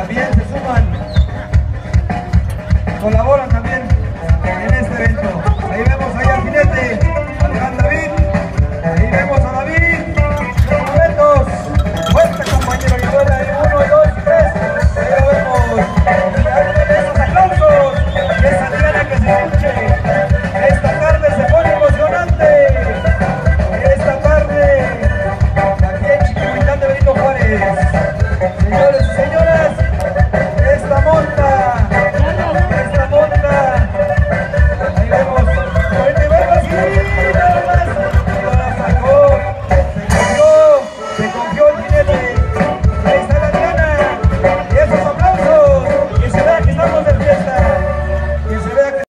También se suman, colaboran